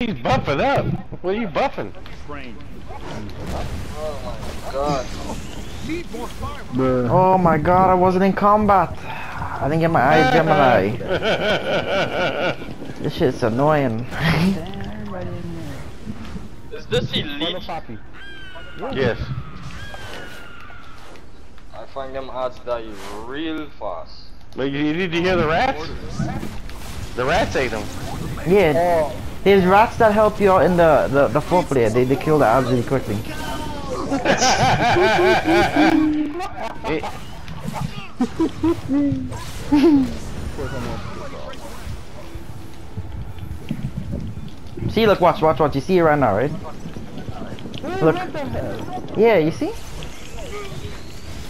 He's buffing up. What are you buffing? God. Oh my god, I wasn't in combat. I didn't get my eye Gemini. This shit's annoying. Is this elite? yes. I find them odds die real fast. But you, did you hear the rats? The rats ate them. Yeah, oh. There's rats that help you out in the, the, the four player. They, they kill the odds really quickly. See, look, watch, watch, watch. You see it right now, right? Look. Yeah, you see?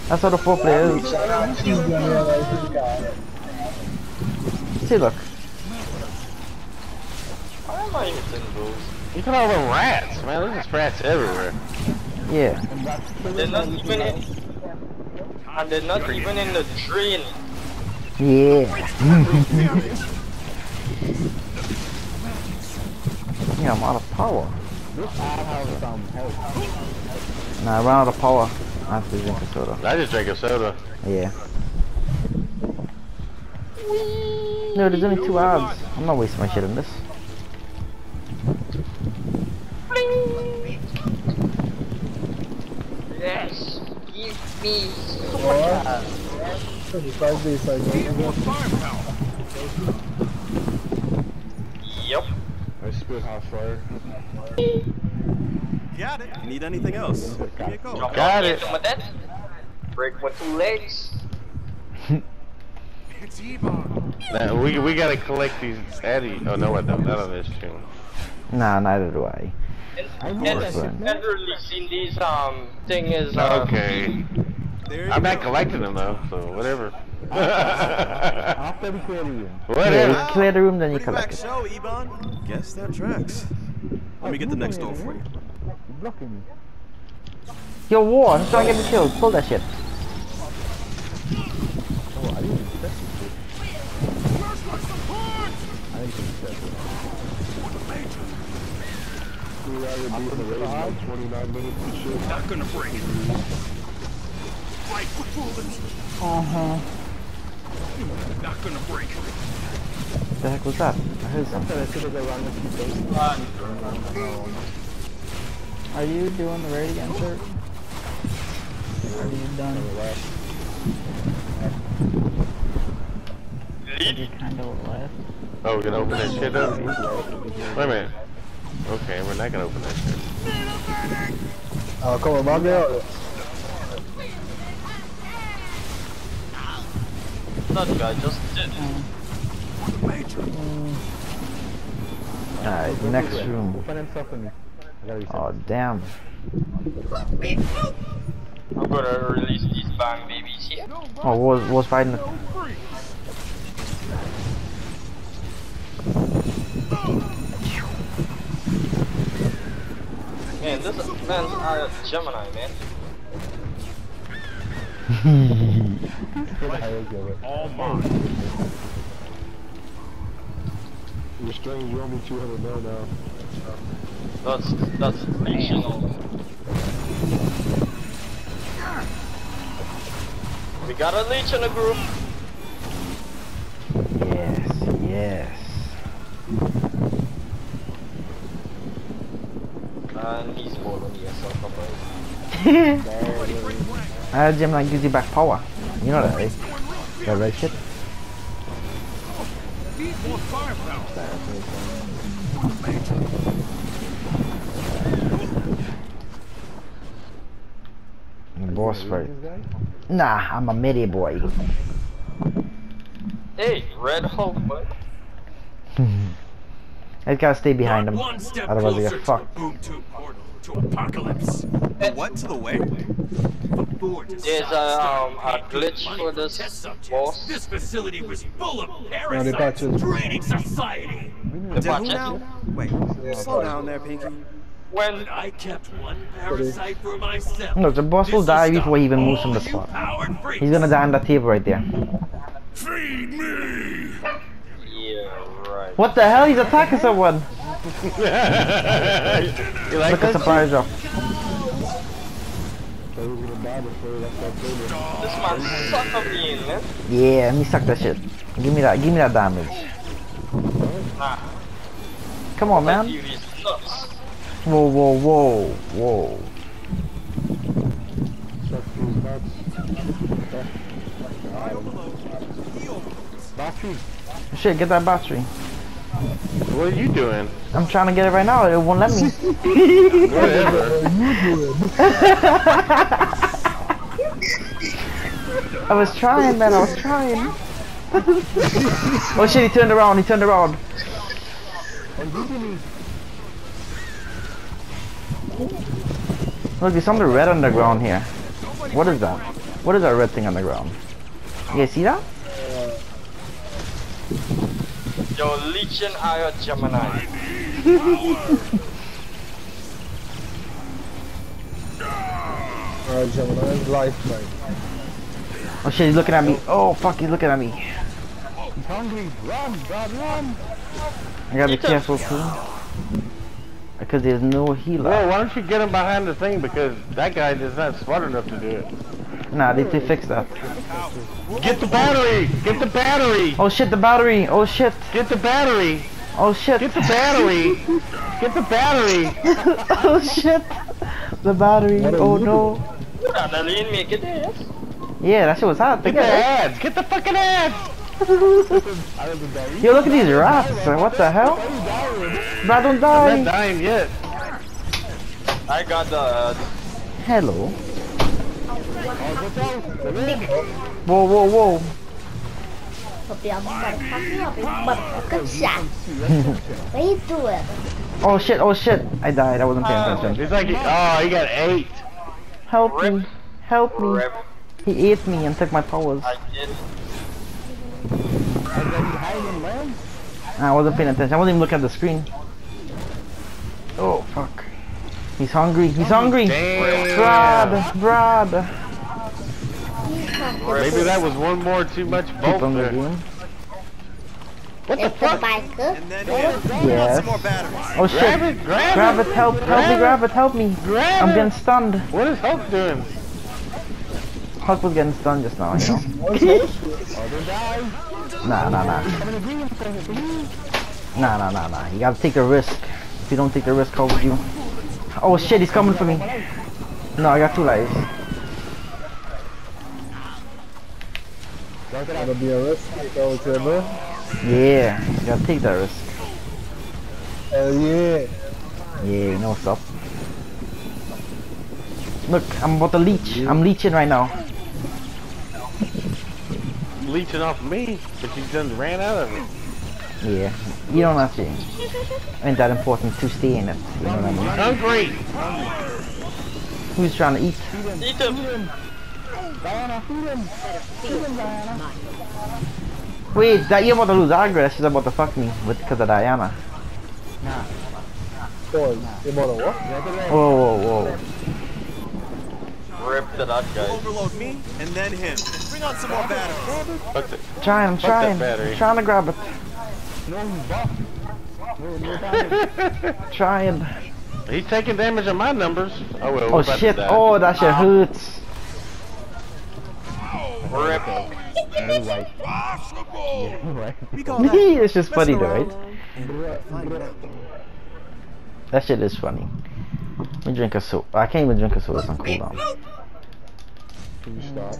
That's how the four player is. See, look. Why am I hitting those? Look at all the rats, man. There's just rats everywhere. Yeah. They're not even in. And they're not even in the drain. Yeah. yeah, I'm out of power. Nah, I ran out of power after drinking soda. I just drank a soda. Yeah. No, there's only two odds. I'm not wasting my shit on this. Yes. Give me. Yep. I spit hot fire. Got it. Need anything else? Give me a call. Got it. into my death. Break my two legs. It's Ebon. Now, we we gotta collect these Addy. Oh no, I don't. Not on this tune. Nah, neither do I. And, and, course. and releasing these um thing is uh, Okay. There you I'm go. not collecting them though, so whatever. After the aquarium. Yeah, whatever. you clear the room, then you Pretty collect back it. show, Ebon. Guess that tracks. Let me get the next door for you. You're blocking me. Yo, war, I'm trying to get me killed. Pull that shit. Oh, I didn't even expect this shit. I didn't even expect it. We were already being the raid in like 29 minutes and shit. Not gonna break it. Fight for bullets. Uh-huh. Not gonna break it. What the heck was that? I heard something. I should have gone with you first. Are you doing the raid again, sir? Are you done? You kind of left. Oh, we're gonna open that shit up. Wait a minute. Okay, we're not gonna open that shit. Oh, come on, my that guy just did. Alright, next room. Open himself for me. I gotta reset. Oh, damn. I'm gonna release these bang babies here. Oh, was was fighting. the- Man, this is man's uh, Gemini, man. All mine. Restrained you owe me 200 mil now. That's that's fictional. We got a leech in the group. Yes, yes. And he's following me as a couple. Uh, Gemini gives you back power. You know that, right? That right shit? Need more firepower. Boss fight. Nah, I'm a midi boy. Hey, Red Hulk, man. I just gotta stay behind him. Otherwise I get fucked. Boom tube portal to apocalypse. The what to the way? Before There's a um a glitch for this boss. This facility was full of they parasites patches. draining society. The To who budget. now? Wait, slow down there, Pinky. When But I kept one parasite for myself. No, the boss will die before he even moves from the spot. He's gonna die on that table right there. Feed me! yeah, right. What the hell? He's attacking someone! you like Look at the surprise drop. So who's gonna die before he left that table? This man sucker me man. Yeah, let me suck that shit. Give me that. Give me that damage. Nah. Come on, man. You is nuts. Whoa, whoa, whoa, whoa. Suck these nuts. Okay. Got him. Battery. Shit, get that battery. What are you doing? I'm trying to get it right now. It won't let me. Whatever. I was trying, man. I was trying. oh shit! He turned around. He turned around. Look, there's something red on the ground here. What is that? What is that red thing on the ground? You guys see that? Yo, Legion Aya Gemini. Alright, Gemini's life, mate. Oh shit! He's looking at me. Oh fuck! He's looking at me. He's hungry. Run, God, run. I gotta be He careful too. Because there's no healer. Well, why don't you get him behind the thing because that guy is not smart enough to do it. Nah, they, they fixed that. Get the battery! Get the battery! Oh shit! The battery! Oh shit! Get the battery! Oh shit! Get the battery! Get the battery! oh shit! The battery! Oh no! Ja, där in make it is. Yeah, that shit was hot. Get the ads! Get the fucking ads! Yo, look at these rats! What the hell? Brad, don't I'm not dying yet. I got the uh, Hello. But good shot. What are you doing? Oh shit! Oh shit! I died. I wasn't paying oh. attention. It's like, oh, he got eight. Help me! Help me! rip. He ate me and took my powers. I did. I wasn't paying attention. I wasn't even looking at the screen. Oh, oh fuck! He's hungry. He's hungry. Damn. Brad, Brad. Maybe that was one more too much Keep volt on there. game. What the It's the fuck? biker. And then him. Bring out Yes. some more batteries. Oh Grab shit! it! Grab, Grab it! it! Help! Help me! Grab it! Help me! Grab I'm getting stunned. What is Hulk doing? Hulk was getting stunned just now. You know. nah, nah, nah. Nah, nah, nah, nah. You gotta take the risk. If you don't take the risk, how would you? Oh shit! He's coming for me. No, I got two lives. That's gonna be a risk, so Trevor. Yeah, you gotta take that risk. Hell yeah. Yeah, you know what's up. Look, I'm about to leech. I'm leeching right now. Leeching off me, but you done ran out of it. Yeah, you don't have to. Ain't that important to stay in it. You know what I mean? Hungry! Who's trying to eat? Eat him. Wait, that you're about to lose aggro. She's about to fuck me with because of Diana. Boys, you about to what? Whoa, whoa, whoa. Rip to that guy. Overload me, and then him. Bring out some more batteries. Fuck the, Trying, I'm Fuck that trying. Trying to grab it. No, he's buff. No, no battery. Trying. He's taking damage on my numbers. Oh well. Oh we're about to shit. Oh, that shit hurts. Rip. We call that it's just funny though, right? and finding out. That shit is funny. Let me drink a soda. I can't even drink a soda. It's on cooldown. Can you stop?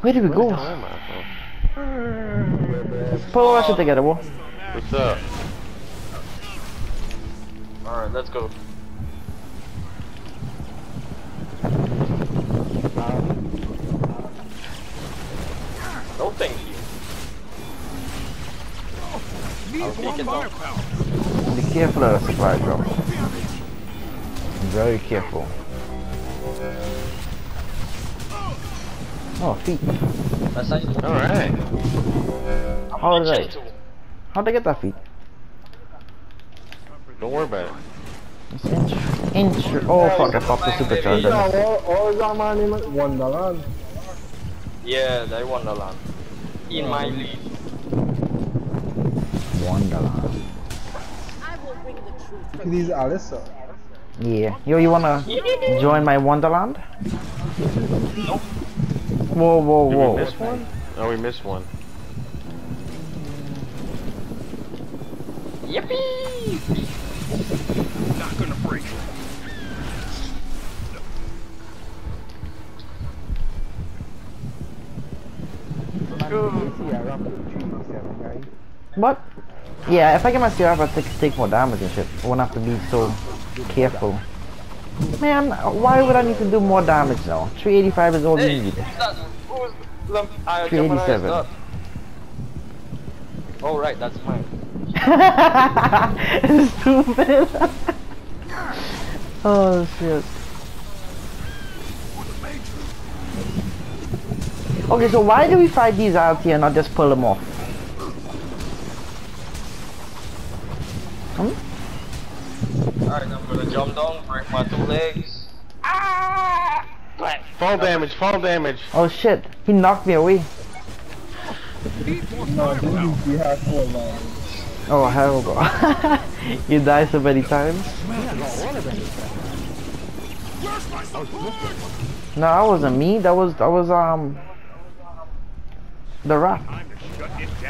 Where did we go? Where am I? Pull all that shit together, boy. What's up? Alright, let's go. No thank you. I'll take. Be careful of the supply drop. Very careful. Oh, feet. That's how you do it. Alright. How did I? Leeching. How'd I get that feet? Don't worry about it. It's inch. Inch. Oh fuck! I popped the supercharger. all, all is on my name, one dollar. Yeah, they won the land. In my league. One dollar. These Alyssa. Yeah. Yo, you wanna join my Wonderland? Nope. Whoa, whoa, Did we whoa. miss one? Oh, we missed one. Yippee! Not gonna break. What? Yeah, if I get my CR, I'll take, take more damage and shit. I won't have to be so careful. Man, why would I need to do more damage now? 385 is all Hey, you need. who's the uh, 387. that? Oh right, that's mine. Stupid. oh shit. Okay, so why do we fight these out here and not just pull them off? Hmm? Alright, I'm gonna jump down, break my two legs. Ah! Fall damage, fall damage. Oh shit, he knocked me away. No, dude, we have four lines. Oh hell no. you die so many times. No, that wasn't me. That was that was um the rat.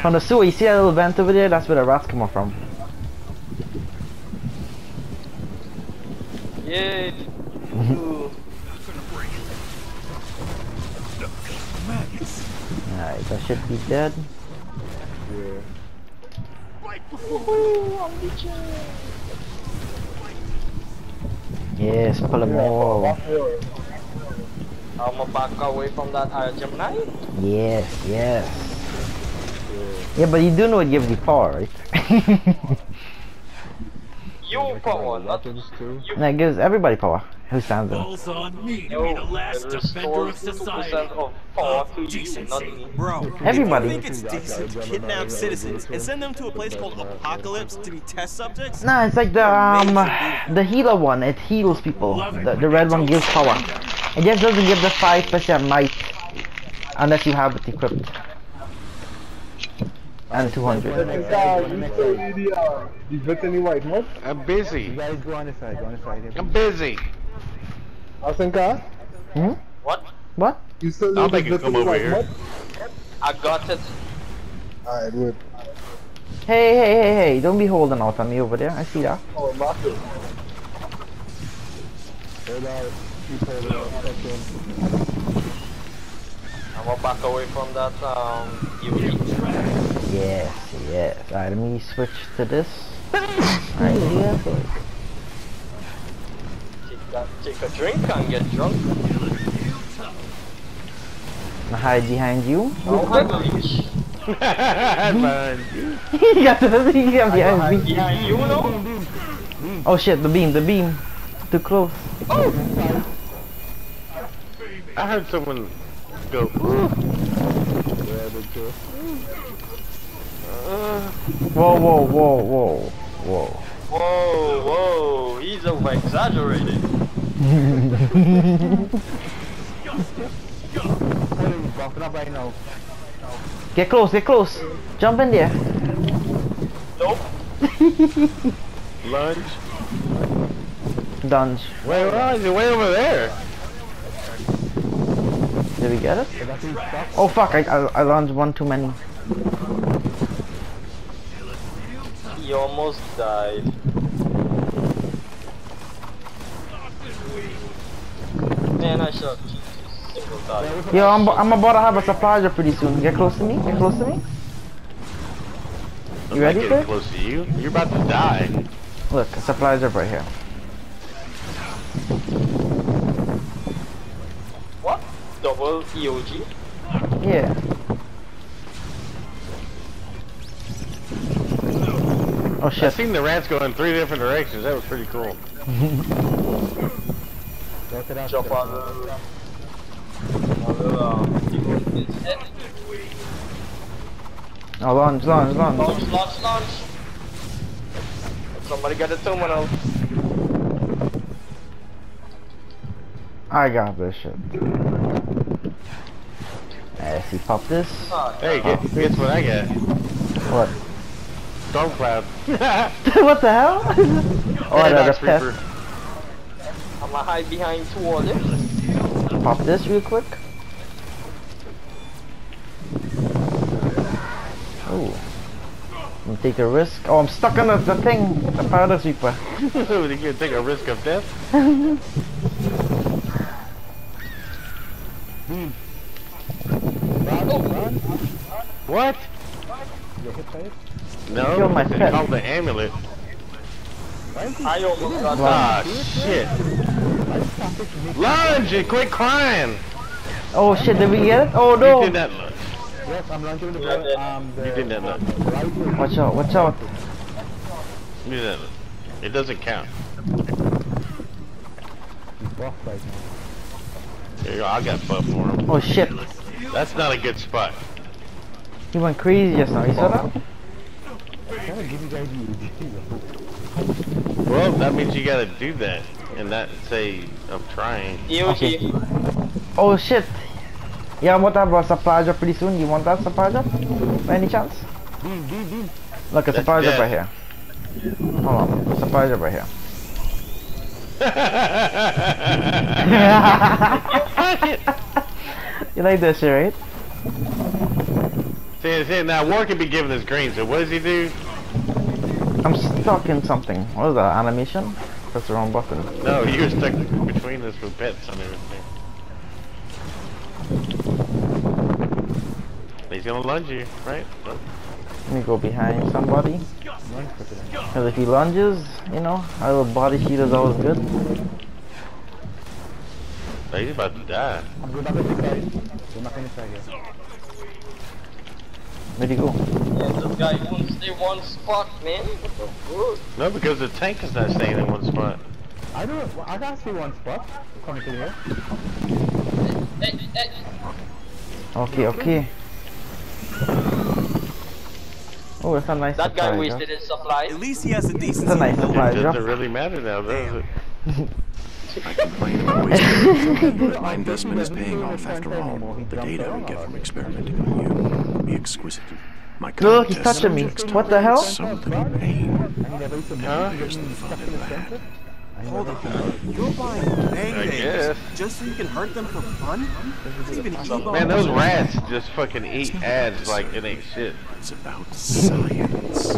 From the sewer, you see that little vent over there? That's where the rats come from. yeah. Ooh. Not gonna break. Maggots. Alright, that should be dead. Yes, pull them all. I'm gonna back away from that uh, Gemini. Yes, yes. Yeah, but you do know it gives you power, right? You power, not Weapons too. you. that gives everybody power who stands in. Balls on me to Yo, be the last defender of society. of power Decency. Bro, Everybody. if think it's decent to kidnap citizens and send them to a place called Apocalypse to be test subjects? No, it's like the um the healer one. It heals people. The, the red one gives power. It just doesn't give the five percent might unless you have it equipped. And two hundred. This guy, you still need the, uh, you got any white mud? I'm busy. You guys go on the side, go on the side. I'm busy. I think, uh, Hmm? What? What? you still need I'll the make it come over white here. mud? I got it. Alright, good. Hey, hey, hey, hey! Don't be holding out on me over there. I see that. Oh, massive. Hold out. Keep holding I'm gonna back away from that um UV. Yes, yes. Alright, let me switch to this. Right here. Take, a drink and get drunk. I'll hide behind you. Oh, I believe. Man. he got the he got behind me. Yeah, you know? Oh shit! The beam, the beam. Too close. Oh! I heard someone go. Yeah. Whoa, whoa, whoa, whoa, whoa. Whoa, whoa, he's over exaggerating. Buffing up right now. Get close, get close. Jump in there. Nope. Lunge. Dunge. Wait, where is it? Way over there. Did we get it? Oh fuck! I I, I launched one too many. He almost died. Man, I shot single target. Yo, I'm I'm about to have a supply drop pretty soon. Get close to me. Get close to me. I'm You ready getting for it? close to you. You're about to die. Look, a supply drop right here. What? Double EOG? Yeah. Oh shit. I shit. seen the rats go in three different directions. That was pretty cool. Jump on the... On the. Oh, launch, launch, launch. Launch, launch, launch! Somebody get the terminal. I got this shit. Let's see, pop this. Hey, guess, guess what I got? What? storm cloud. what the hell? oh, Hey, the, the Box pest. Reaper. I'm gonna hide behind two others. Pop this real quick. Ooh. You take the risk. Oh, I'm stuck on the, the thing. The powder sweeper. you can take a risk of death. What? No, killed my it's pet. called the amulet. I almost got Ah, shit. Lunge and quit crying. Oh shit, did we get it? Oh You no! did that lunge. Yes, I'm launching the Yeah. Um, the, You did that lunge. right. Watch out, watch out. You did that lunge. It doesn't count. He's buff right now. There you go, I got buff for him. Oh shit. That's not a good spot. He went crazy just now. You saw that? I'm trying to give you guys the ABC. Well, that means you gotta do that and not say, I'm trying. EOG. Oh shit. Yeah, I'm gonna have a supply drop pretty soon. You want that supply drop? By any chance? Look, a That's supply drop right here. Hold on, a supply drop right here. you like that shit, right? see, see, now War can be given his green, so what does he do? I'm stuck in something. What is that? Animation? That's the wrong button. No, you're stuck between us with pets and everything. He's gonna lunge you, right? Let me go behind somebody. Because if he lunges, you know, a little body shield is always good. oh, he's about to die. I'm going back inside. Go back inside here. Where'd he go? Yeah, this guy won't stay one spot, man. What the fuck? No, because the tank is not staying in one spot. I don't. I gotta see one spot. Coming to here. Hey, hey. Okay, okay. Oh, that's a nice That guy supply wasted his supply. At least he has a decent That's a nice It doesn't drop. really matter now, does it? I complain about wasting but my investment is paying off after all. The data we get from experimenting on you, me exquisitely. My Look, he's touching me. What the hell? Something in pain. Huh? Here's the fun in that. Hold on. You're buying bang just so you can hurt them for fun? Man, those rats just fucking eat ads like it ain't shit. It's about science.